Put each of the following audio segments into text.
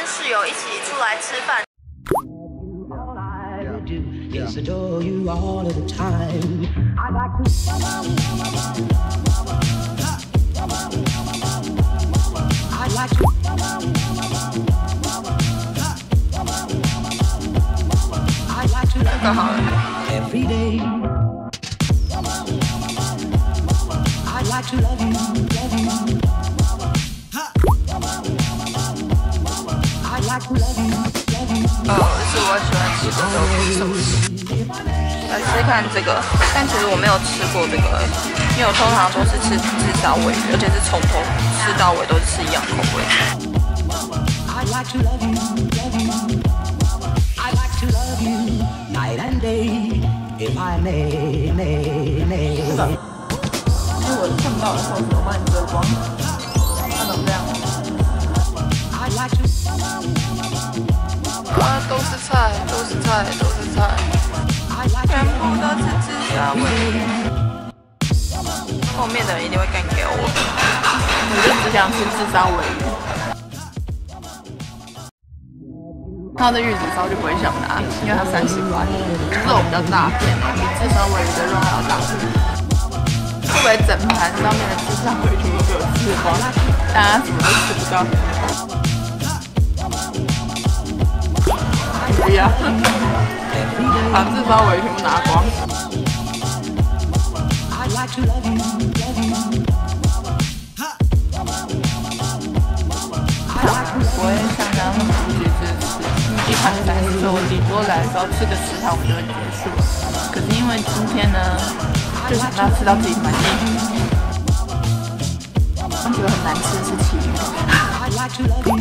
跟室友一起出来吃饭。I like to love you, love you. 哦，是我喜欢吃的豆腐寿司。来吃看这个，但其实我没有吃过这个，因为我通常都是吃至少尾，而且是从头吃到尾都是吃一样口味。我看不到的寿司，我帮你遮光。它怎么这样？菜，都是菜，全部都是自杀尾。后面的人一定会干掉我。我就只想吃自杀尾鱼。它的玉子烧就不会想拿，因为它三十块，肉比较大片，比自杀尾鱼的肉还要大片。会不会整盘上面的自杀尾鱼都给我吃光，大家什么都吃不到？不要，把自杀尾鱼全部拿光。我也想当出去支持，一盘三十，我顶多来的时候吃个食堂我就会结束。可是因为今天呢，就想要吃到自己满意。我觉得很难吃的是旗鱼，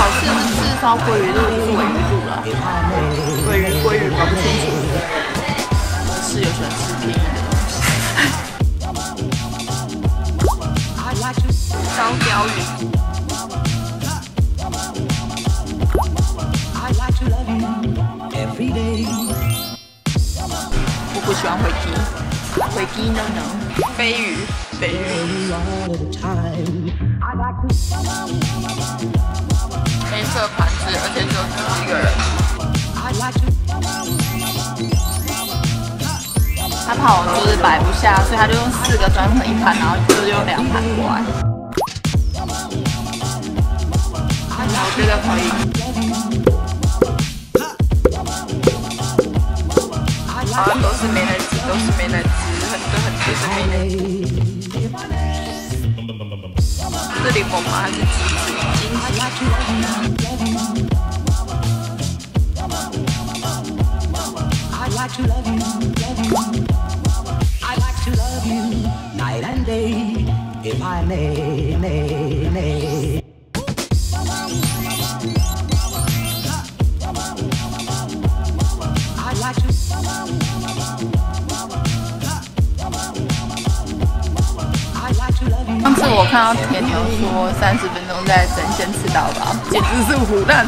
好吃的是炙烧鲑鱼肚，不是尾鱼肚了。鲑鱼鲑鱼搞不清楚。我室友喜欢吃便宜的东西，I like to. 烧鲷鱼。我不喜欢回鸡，回鸡 no no。飞鱼，飞鱼。他怕我桌子摆不下，所以他就用四个装成一盘，然后就用两盘过来。我觉得可以。I 好像都是没人吃，都是没人吃，很多很多是没人吃。to. 是柠檬吗？还是橘子？金子？like to love you, love you. I like to love you night and day. If I may, may, may. I like to. I like to love you. 上次我看到甜牛说三十分钟在争先吃到饱，简直是胡乱。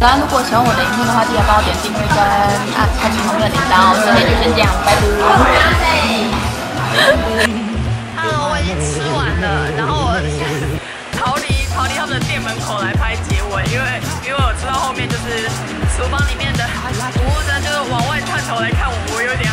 大家如果喜欢我的影片的话，记得帮我点订阅跟按开启评论铃铛哦！今天就先这样，拜拜。哈喽，我已经吃完了，然后我逃离逃离他们的店门口来拍结尾，因为因为我知道后面就是厨房里面的服务生就往外探头来看我，我有点。